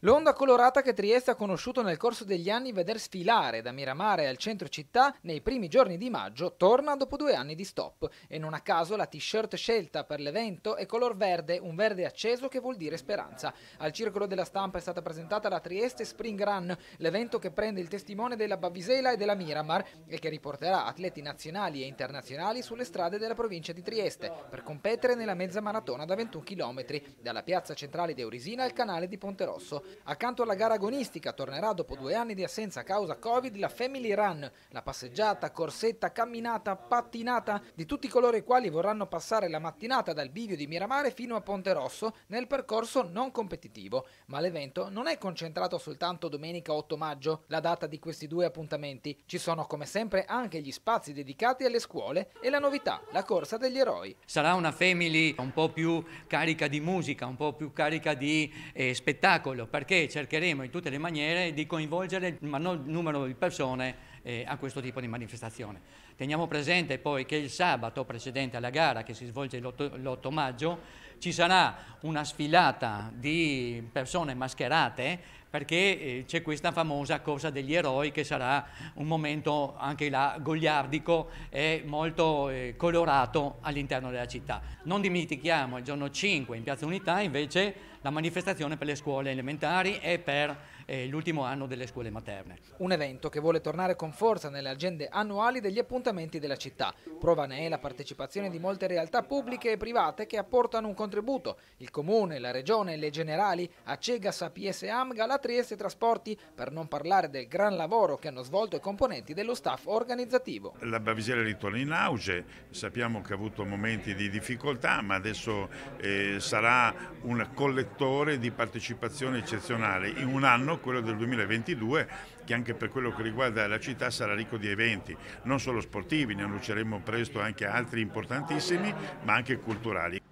L'onda colorata che Trieste ha conosciuto nel corso degli anni veder sfilare da Miramare al centro città nei primi giorni di maggio torna dopo due anni di stop e non a caso la t-shirt scelta per l'evento è color verde, un verde acceso che vuol dire speranza. Al Circolo della Stampa è stata presentata la Trieste Spring Run, l'evento che prende il testimone della Bavisela e della Miramar e che riporterà atleti nazionali e internazionali sulle strade della provincia di Trieste per competere nella mezza maratona da 21 km dalla piazza centrale di Eurisina al canale di Ponte Rosso. Accanto alla gara agonistica tornerà dopo due anni di assenza a causa Covid la Family Run, la passeggiata, corsetta, camminata, pattinata di tutti coloro i quali vorranno passare la mattinata dal bivio di Miramare fino a Ponte Rosso nel percorso non competitivo. Ma l'evento non è concentrato soltanto domenica 8 maggio, la data di questi due appuntamenti. Ci sono come sempre anche gli spazi dedicati alle scuole e la novità, la corsa degli eroi. Sarà una family un po' più carica di musica, un po' più carica di eh, spettacolo perché cercheremo in tutte le maniere di coinvolgere il maggior numero di persone eh, a questo tipo di manifestazione. Teniamo presente poi che il sabato precedente alla gara che si svolge l'8 maggio ci sarà una sfilata di persone mascherate perché eh, c'è questa famosa corsa degli eroi che sarà un momento anche là goliardico e molto eh, colorato all'interno della città. Non dimentichiamo il giorno 5 in Piazza Unità invece la manifestazione per le scuole elementari e per eh, l'ultimo anno delle scuole materne. Un evento che vuole tornare con forza nelle agende annuali degli appuntamenti della città. Prova ne è la partecipazione di molte realtà pubbliche e private che apportano un contributo. Il Comune, la Regione, le Generali, Acegas, APS Amga, la Trieste Trasporti, per non parlare del gran lavoro che hanno svolto i componenti dello staff organizzativo. La Bavisera ritorna in auge, sappiamo che ha avuto momenti di difficoltà, ma adesso eh, sarà un collettivo settore di partecipazione eccezionale in un anno, quello del 2022, che anche per quello che riguarda la città sarà ricco di eventi, non solo sportivi, ne annunceremo presto anche altri importantissimi, ma anche culturali.